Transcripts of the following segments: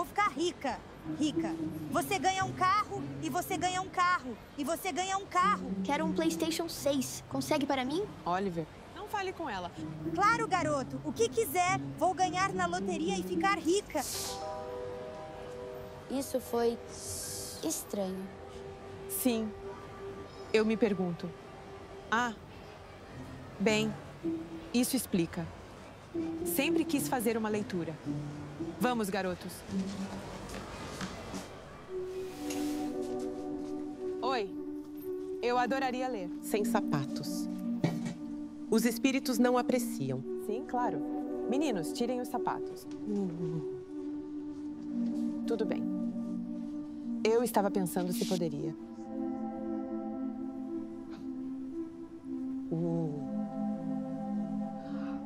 vou ficar rica. Rica. Você ganha um carro, e você ganha um carro, e você ganha um carro. Quero um PlayStation 6. Consegue para mim? Oliver, não fale com ela. Claro, garoto. O que quiser. Vou ganhar na loteria e ficar rica. Isso foi estranho. Sim. Eu me pergunto. Ah, bem, isso explica. Sempre quis fazer uma leitura. Vamos, garotos. Oi. Eu adoraria ler. Sem sapatos. Os espíritos não apreciam. Sim, claro. Meninos, tirem os sapatos. Tudo bem. Eu estava pensando se poderia.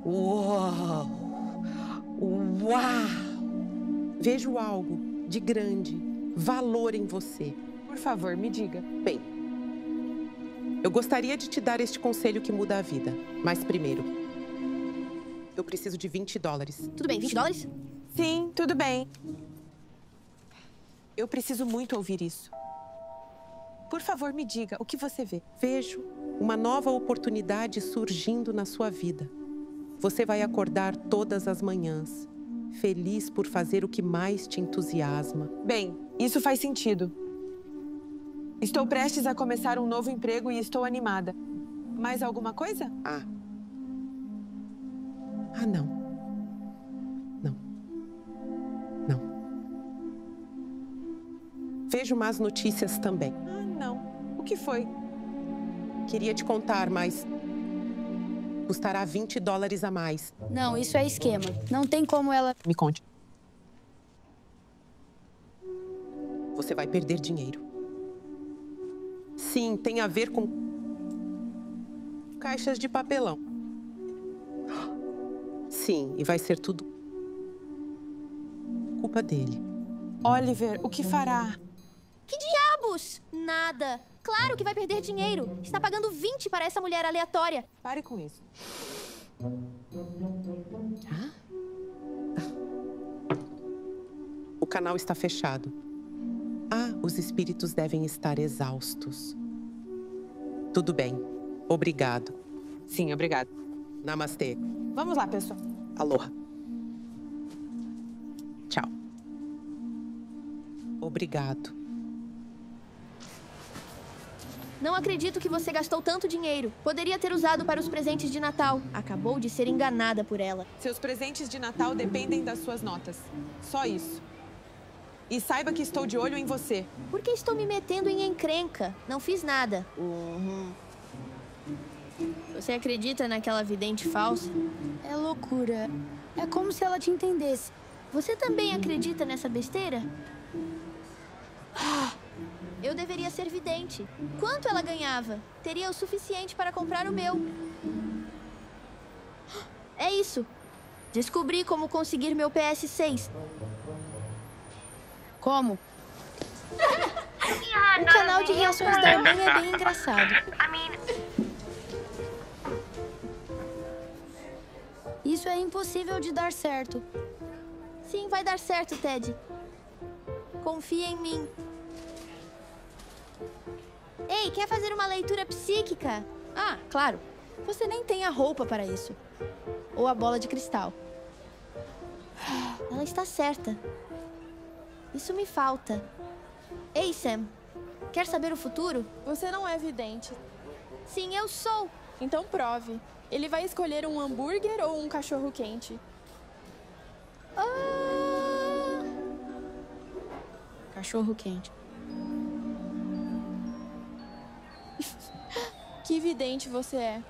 Uau! Uau! Vejo algo de grande valor em você. Por favor, me diga. Bem, eu gostaria de te dar este conselho que muda a vida. Mas primeiro, eu preciso de 20 dólares. Tudo bem, 20 dólares? Sim, tudo bem. Eu preciso muito ouvir isso. Por favor, me diga o que você vê. Vejo uma nova oportunidade surgindo na sua vida. Você vai acordar todas as manhãs, feliz por fazer o que mais te entusiasma. Bem, isso faz sentido. Estou prestes a começar um novo emprego e estou animada. Mais alguma coisa? Ah. Ah, não. Não. Não. Vejo más notícias também. Ah, não. O que foi? Queria te contar, mas custará 20 dólares a mais. Não, isso é esquema. Não tem como ela. Me conte. Você vai perder dinheiro. Sim, tem a ver com caixas de papelão. Sim, e vai ser tudo culpa dele. Oliver, o que fará? Que diabos? Nada. Claro que vai perder dinheiro. Está pagando 20 para essa mulher aleatória. Pare com isso. O canal está fechado. Ah, os espíritos devem estar exaustos. Tudo bem. Obrigado. Sim, obrigado. Namastê. Vamos lá, pessoal. Aloha. Tchau. Obrigado. Não acredito que você gastou tanto dinheiro. Poderia ter usado para os presentes de Natal. Acabou de ser enganada por ela. Seus presentes de Natal dependem das suas notas. Só isso. E saiba que estou de olho em você. Por que estou me metendo em encrenca? Não fiz nada. Você acredita naquela vidente falsa? É loucura. É como se ela te entendesse. Você também acredita nessa besteira? Eu deveria ser vidente. Quanto ela ganhava? Teria o suficiente para comprar o meu. É isso. Descobri como conseguir meu PS6. Como? O canal de reações da Armin é bem engraçado. Isso é impossível de dar certo. Sim, vai dar certo, Ted. Confia em mim. Ei, quer fazer uma leitura psíquica? Ah, claro. Você nem tem a roupa para isso. Ou a bola de cristal. Ela está certa. Isso me falta. Ei, Sam. Quer saber o futuro? Você não é vidente. Sim, eu sou. Então prove. Ele vai escolher um hambúrguer ou um cachorro quente? Ah, Cachorro quente. Que vidente você é.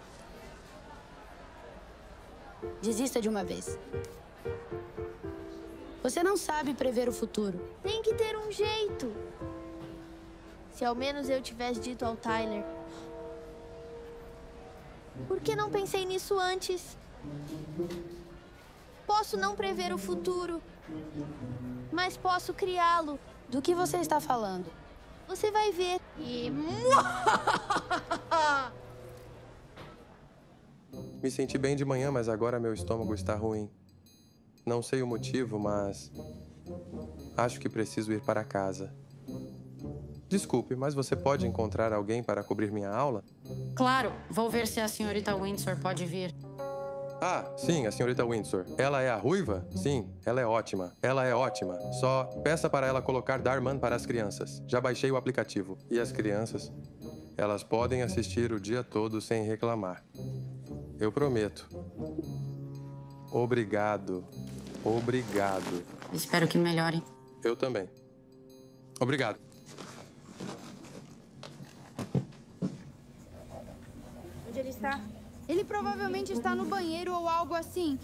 Desista de uma vez. Você não sabe prever o futuro. tem que ter um jeito. Se ao menos eu tivesse dito ao Tyler. Por que não pensei nisso antes? Posso não prever o futuro, mas posso criá-lo. Do que você está falando? Você vai ver. E. Me senti bem de manhã, mas agora meu estômago está ruim. Não sei o motivo, mas Acho que preciso ir para casa. Desculpe, mas você pode encontrar alguém para cobrir minha aula? Claro, vou ver se a senhorita Windsor pode vir. Ah, sim, a senhorita Windsor. Ela é a ruiva? Sim, ela é ótima. Ela é ótima. Só peça para ela colocar Darman para as crianças. Já baixei o aplicativo. E as crianças? Elas podem assistir o dia todo sem reclamar. Eu prometo. Obrigado. Obrigado. Espero que melhore. Eu também. Obrigado. Onde ele está? Ele provavelmente está no banheiro ou algo assim.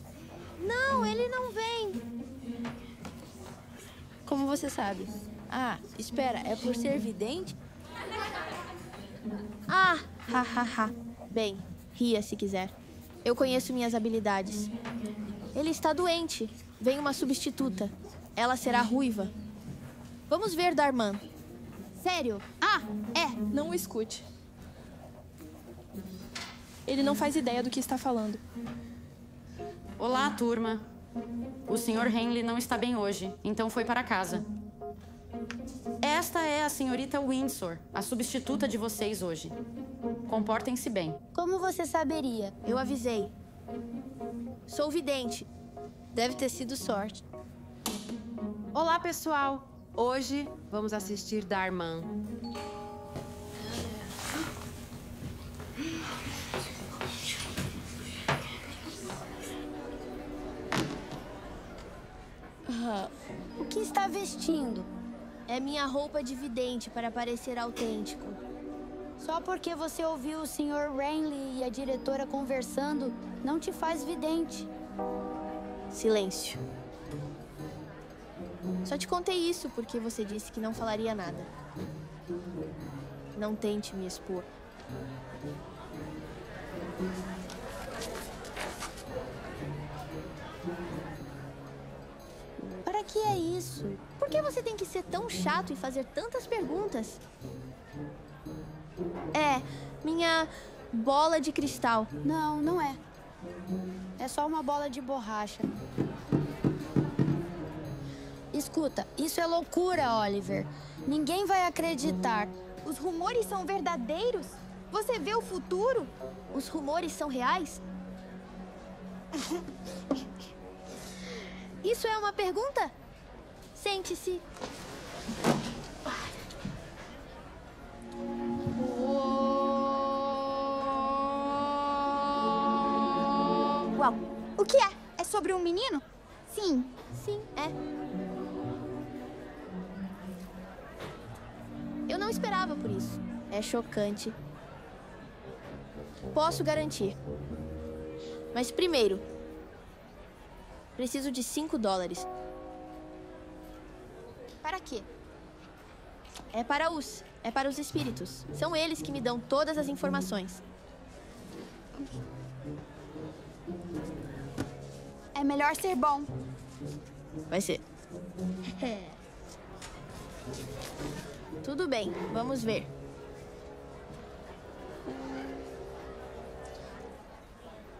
Não, ele não vem. Como você sabe? Ah, espera, é por ser vidente? Ah, ha, ha, ha. Bem, ria se quiser. Eu conheço minhas habilidades. Ele está doente. Vem uma substituta. Ela será ruiva. Vamos ver Darman. Sério? Ah, é. Não o escute. Ele não faz ideia do que está falando. Olá, turma. O Sr. Henley não está bem hoje, então foi para casa. Esta é a senhorita Windsor, a substituta de vocês hoje. Comportem-se bem. Como você saberia? Eu avisei. Sou vidente. Deve ter sido sorte. Olá, pessoal. Hoje vamos assistir Darman. O que está vestindo? É minha roupa de vidente para parecer autêntico. Só porque você ouviu o Sr. Rainley e a diretora conversando, não te faz vidente. Silêncio. Só te contei isso porque você disse que não falaria nada. Não tente me expor. Que é isso? Por que você tem que ser tão chato e fazer tantas perguntas? É, minha bola de cristal. Não, não é. É só uma bola de borracha. Escuta, isso é loucura, Oliver. Ninguém vai acreditar. Os rumores são verdadeiros? Você vê o futuro? Os rumores são reais? Isso é uma pergunta? Sente-se. Uau! O que é? É sobre um menino? Sim. Sim, é. Eu não esperava por isso. É chocante. Posso garantir. Mas primeiro, preciso de 5 dólares. Para quê? É para os, é para os espíritos. São eles que me dão todas as informações. É melhor ser bom. Vai ser. Tudo bem, vamos ver.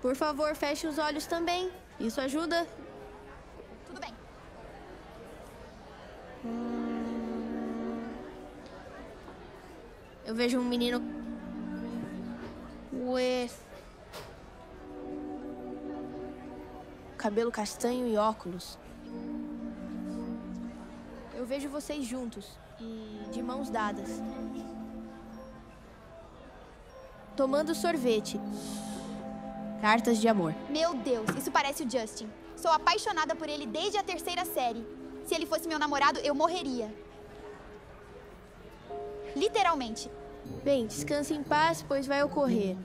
Por favor, feche os olhos também. Isso ajuda. Eu vejo um menino. Ué. Cabelo castanho e óculos. Eu vejo vocês juntos e de mãos dadas. Tomando sorvete. Cartas de amor. Meu Deus, isso parece o Justin. Sou apaixonada por ele desde a terceira série. Se ele fosse meu namorado, eu morreria. Literalmente. Bem, descanse em paz, pois vai ocorrer.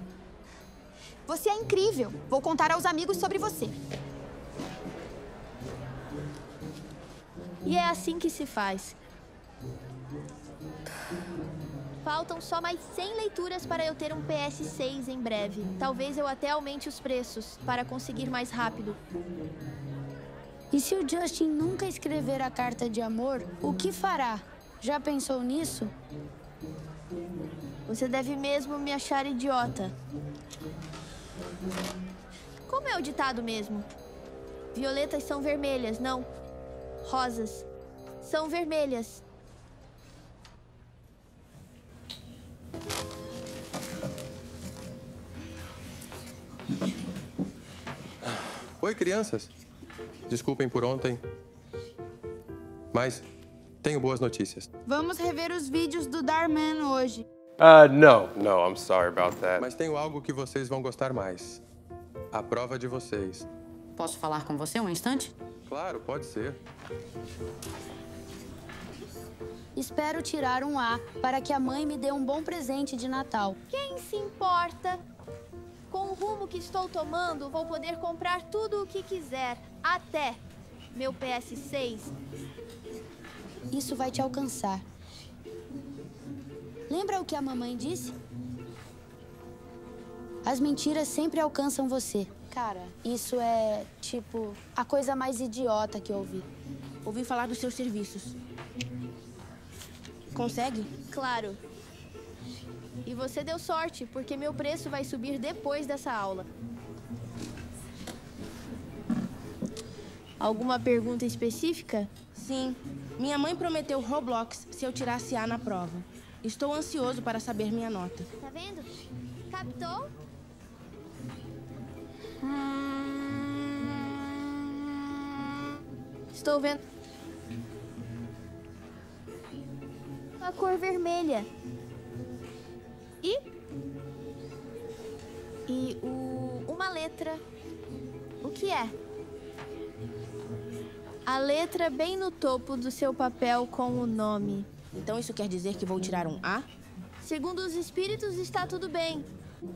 Você é incrível. Vou contar aos amigos sobre você. E é assim que se faz. Faltam só mais 100 leituras para eu ter um PS6 em breve. Talvez eu até aumente os preços para conseguir mais rápido. E se o Justin nunca escrever a carta de amor, o que fará? Já pensou nisso? Você deve mesmo me achar idiota. Como é o ditado mesmo? Violetas são vermelhas, não? Rosas. São vermelhas. Oi, crianças. Desculpem por ontem, mas tenho boas notícias. Vamos rever os vídeos do Darman hoje. Uh, no, no, I'm sorry about that. Mas tenho algo que vocês vão gostar mais. A prova de vocês. Posso falar com você um instante? Claro, pode ser. Espero tirar um A para que a mãe me dê um bom presente de Natal. Quem se importa? Com o rumo que estou tomando, vou poder comprar tudo o que quiser. Até meu PS6. Isso vai te alcançar. Lembra o que a mamãe disse? As mentiras sempre alcançam você. Cara, isso é, tipo, a coisa mais idiota que eu ouvi. Ouvi falar dos seus serviços. Consegue? Claro. E você deu sorte, porque meu preço vai subir depois dessa aula. Alguma pergunta específica? Sim. Minha mãe prometeu Roblox se eu tirasse A na prova. Estou ansioso para saber minha nota. Tá vendo? Captou? Estou vendo. A cor vermelha. E? E o... uma letra. O que é? A letra bem no topo do seu papel com o nome. Então isso quer dizer que vou tirar um A? Segundo os espíritos, está tudo bem.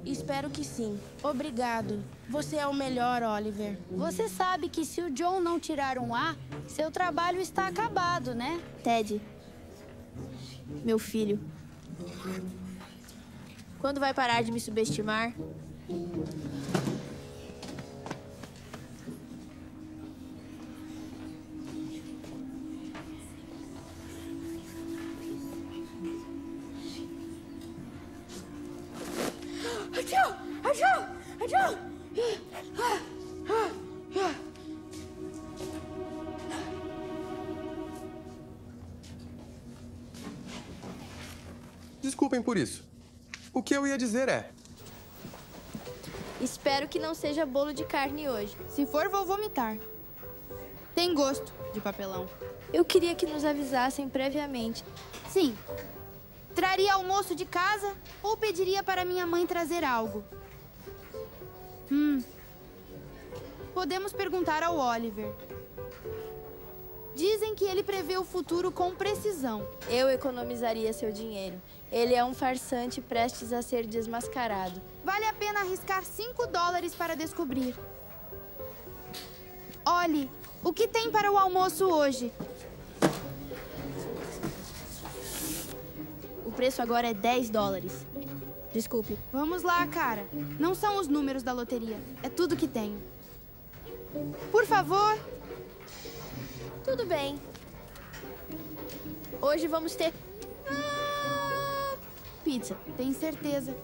Espero que sim. Obrigado. Você é o melhor, Oliver. Você sabe que se o John não tirar um A, seu trabalho está acabado, né? Ted. Meu filho. Quando vai parar de me subestimar? Desculpem por isso. O que eu ia dizer é: Espero que não seja bolo de carne hoje. Se for, vou vomitar. Tem gosto de papelão. Eu queria que nos avisassem previamente. Sim. Traria almoço de casa ou pediria para minha mãe trazer algo? Hum. Podemos perguntar ao Oliver. Dizem que ele prevê o futuro com precisão. Eu economizaria seu dinheiro. Ele é um farsante prestes a ser desmascarado. Vale a pena arriscar 5 dólares para descobrir. Olhe, o que tem para o almoço hoje? O preço agora é 10 dólares. Desculpe. Vamos lá, cara. Não são os números da loteria. É tudo que tenho. Por favor. Tudo bem. Hoje vamos ter. Pizza. Tem certeza?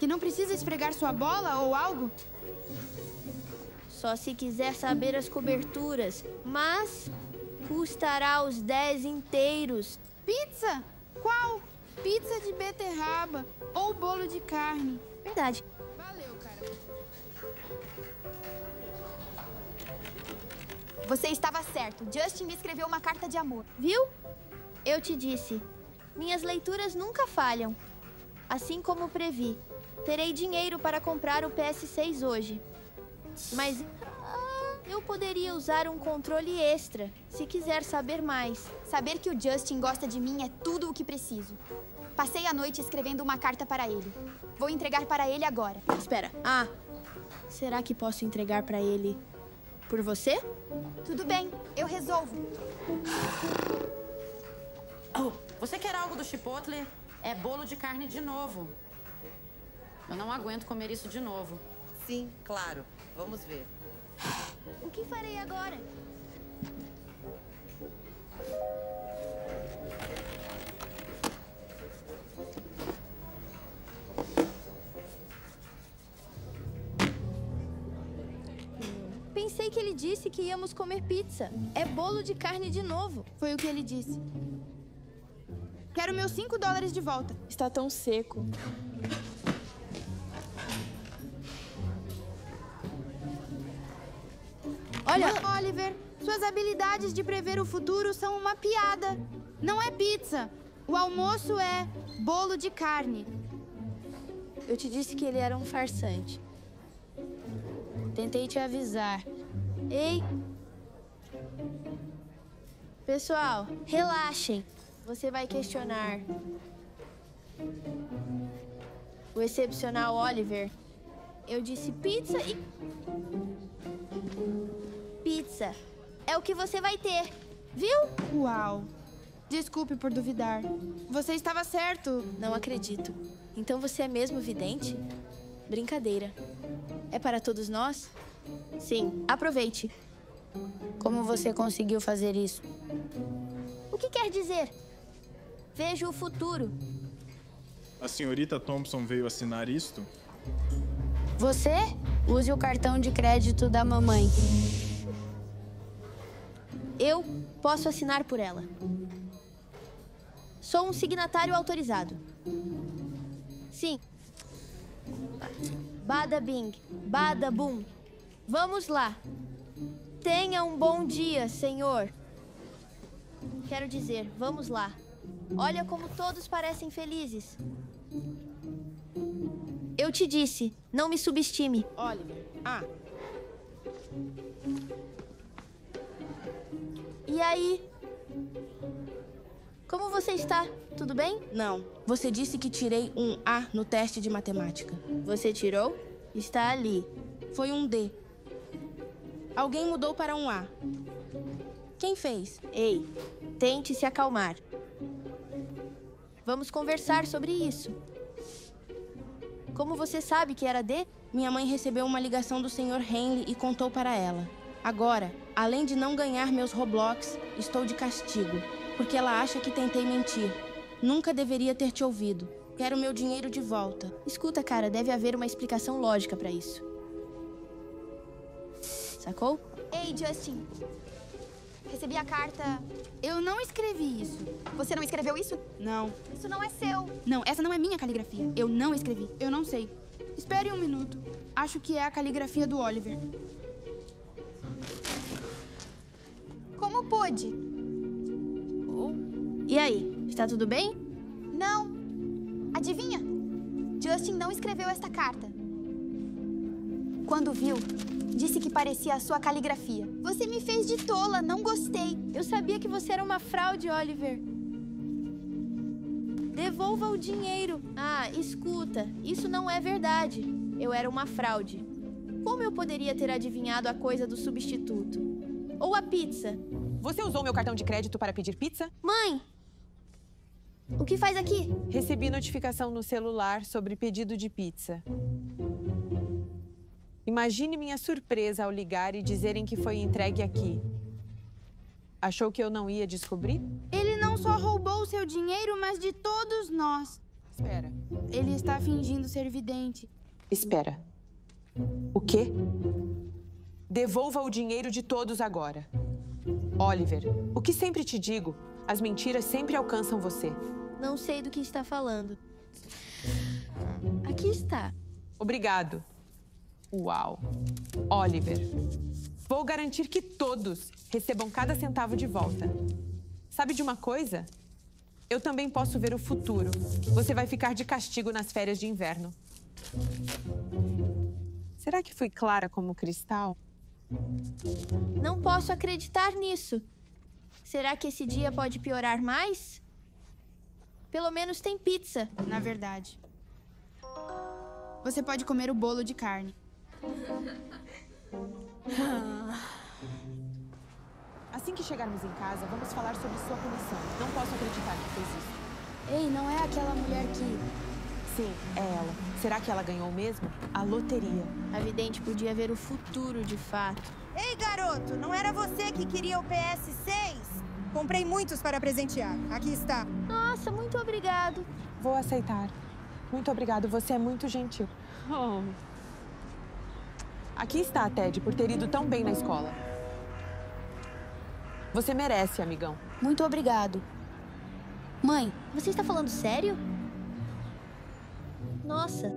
Que não precisa esfregar sua bola ou algo? Só se quiser saber as coberturas. Mas custará os 10 inteiros. Pizza? Qual? Pizza de beterraba ou bolo de carne? Verdade. Valeu, cara. Você estava certo. Justin me escreveu uma carta de amor. Viu? Eu te disse. Minhas leituras nunca falham. Assim como previ. Terei dinheiro para comprar o PS6 hoje. Mas ah, eu poderia usar um controle extra, se quiser saber mais. Saber que o Justin gosta de mim é tudo o que preciso. Passei a noite escrevendo uma carta para ele. Vou entregar para ele agora. Espera. Ah, será que posso entregar para ele por você? Tudo bem, eu resolvo. Oh, você quer algo do Chipotle? É bolo de carne de novo. Eu não aguento comer isso de novo. Sim, claro. Vamos ver. O que farei agora? Pensei que ele disse que íamos comer pizza. É bolo de carne de novo. Foi o que ele disse. Quero meus 5 dólares de volta. Está tão seco. Olha, Oliver, suas habilidades de prever o futuro são uma piada. Não é pizza. O almoço é bolo de carne. Eu te disse que ele era um farsante. Tentei te avisar. Ei! Pessoal, relaxem. Você vai questionar o excepcional Oliver. Eu disse pizza e. Pizza. É o que você vai ter, viu? Uau! Desculpe por duvidar. Você estava certo. Não acredito. Então você é mesmo vidente? Brincadeira. É para todos nós? Sim, aproveite. Como você conseguiu fazer isso? O que quer dizer? Vejo o futuro. A senhorita Thompson veio assinar isto? Você? Use o cartão de crédito da mamãe. Eu posso assinar por ela. Sou um signatário autorizado. Sim. Bada bing, bada boom. Vamos lá. Tenha um bom dia, senhor. Quero dizer, vamos lá. Olha como todos parecem felizes. Eu te disse, não me subestime. Oliver. Ah. E aí? Como você está? Tudo bem? Não. Você disse que tirei um A no teste de matemática. Você tirou? Está ali. Foi um D. Alguém mudou para um A. Quem fez? Ei, tente se acalmar. Vamos conversar sobre isso. Como você sabe que era D? Minha mãe recebeu uma ligação do Sr. Henley e contou para ela. Agora, além de não ganhar meus Roblox, estou de castigo, porque ela acha que tentei mentir. Nunca deveria ter te ouvido. Quero meu dinheiro de volta. Escuta, cara, deve haver uma explicação lógica para isso. Sacou? Ei, Justin. Recebi a carta. Eu não escrevi isso. Você não escreveu isso? Não. Isso não é seu. Não, essa não é minha caligrafia. Eu não escrevi. Eu não sei. Espere um minuto. Acho que é a caligrafia do Oliver. Como pôde? E aí, está tudo bem? Não. Adivinha? Justin não escreveu esta carta. Quando viu, disse que parecia a sua caligrafia. Você me fez de tola, não gostei. Eu sabia que você era uma fraude, Oliver. Devolva o dinheiro. Ah, escuta, isso não é verdade. Eu era uma fraude. Como eu poderia ter adivinhado a coisa do substituto? Ou a pizza? Você usou meu cartão de crédito para pedir pizza? Mãe! O que faz aqui? Recebi notificação no celular sobre pedido de pizza. Imagine minha surpresa ao ligar e dizerem que foi entregue aqui. Achou que eu não ia descobrir? Ele não só roubou o seu dinheiro, mas de todos nós. Espera. Ele está fingindo ser vidente. Espera. O quê? Devolva o dinheiro de todos agora. Oliver, o que sempre te digo, as mentiras sempre alcançam você. Não sei do que está falando. Aqui está. Obrigado. Uau. Oliver, vou garantir que todos recebam cada centavo de volta. Sabe de uma coisa? Eu também posso ver o futuro. Você vai ficar de castigo nas férias de inverno. Será que fui clara como cristal? Não posso acreditar nisso. Será que esse dia pode piorar mais? Pelo menos tem pizza. Na verdade. Você pode comer o bolo de carne. Assim que chegarmos em casa, vamos falar sobre sua punição. Não posso acreditar que fez isso. Ei, não é aquela mulher que. Sim, é ela. Será que ela ganhou mesmo? A loteria. A vidente podia ver o futuro de fato. Ei, garoto, não era você que queria o PS6? Comprei muitos para presentear. Aqui está. Nossa, muito obrigado. Vou aceitar. Muito obrigado, você é muito gentil. Oh. Aqui está, Ted, por ter ido tão bem na escola. Você merece, amigão. Muito obrigado. Mãe, você está falando sério? Nossa,